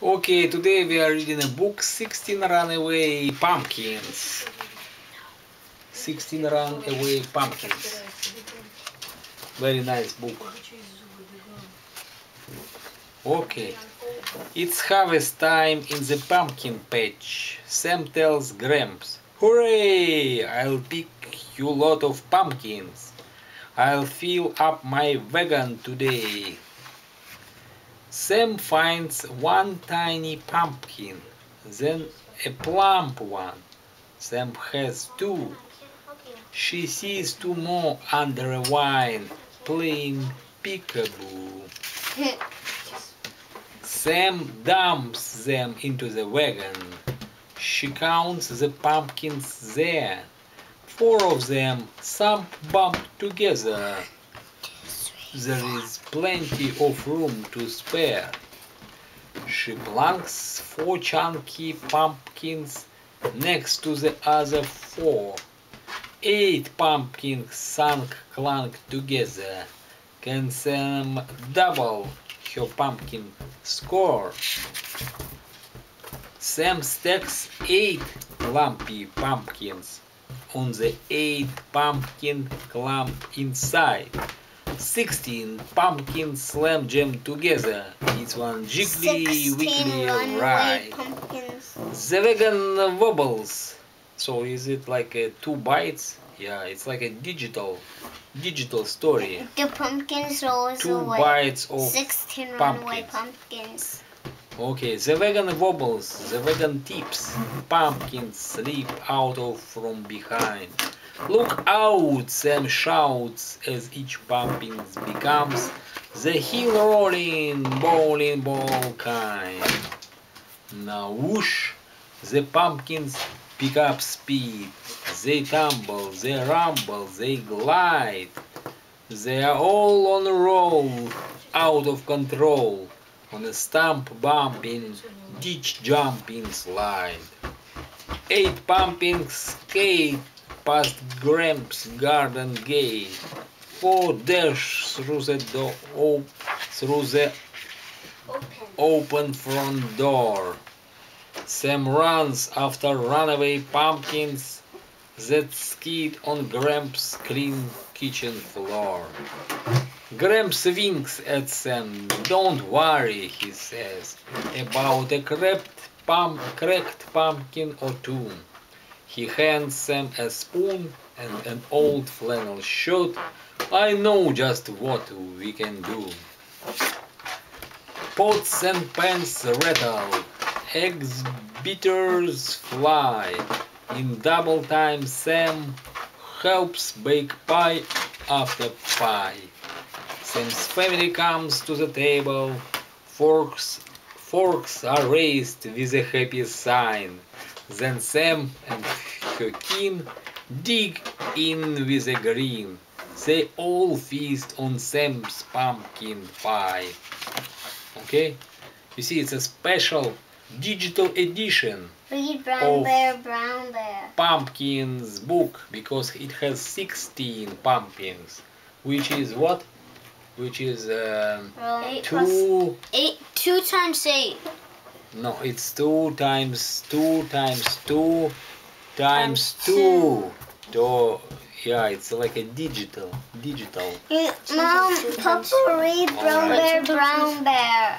Okay, today we are reading a book 16 Runaway Pumpkins. 16 Runaway Pumpkins. Very nice book. Okay. It's harvest time in the pumpkin patch. Sam tells Gramps, Hooray! I'll pick you lot of pumpkins. I'll fill up my wagon today. Sam finds one tiny pumpkin, then a plump one. Sam has two. She sees two more under a vine, playing peekaboo. Sam dumps them into the wagon. She counts the pumpkins there. Four of them, some bumped together. There is plenty of room to spare. She plunks four chunky pumpkins next to the other four. Eight pumpkins sunk clunk together. Can Sam double her pumpkin score? Sam stacks eight lumpy pumpkins on the eight pumpkin clump inside. 16 pumpkins slam jam together. It's one jiggly, 16 wiggly ride. pumpkins. The wagon wobbles. So is it like a two bytes? Yeah, it's like a digital, digital story. The pumpkins rolls Two away. bytes of 16 runaway pumpkins. pumpkins. Okay, the wagon wobbles, the wagon tips, pumpkins slip out of from behind. Look out, Sam shouts as each pumpkin becomes the hill rolling bowling ball kind. Now whoosh, the pumpkins pick up speed. They tumble, they rumble, they glide. They are all on a roll, out of control on a stump bumping, ditch jumping slide. Eight pumping skate past Gramps' garden gate. Four dash through the door, through the open front door. Sam runs after runaway pumpkins that skid on Gramps' clean kitchen floor. Gramps winks at Sam. Don't worry, he says, about a cracked, pump, cracked pumpkin or two. He hands Sam a spoon and an old flannel shirt. I know just what we can do. Pots and pans rattle, eggs beaters fly. In double time, Sam helps bake pie after pie. Sam's family comes to the table. Forks, forks are raised with a happy sign. Then Sam and her kin dig in with a grin. They all feast on Sam's pumpkin pie. Okay? You see, it's a special digital edition Read Brown. Bear, Brown Bear. pumpkins book because it has 16 pumpkins which is what which is um, Roll eight plus two times eight. no it's two times two times two times Times two to yeah it's like a digital digital Mom, Papa, read Brown Alright. Bear, Brown Bear.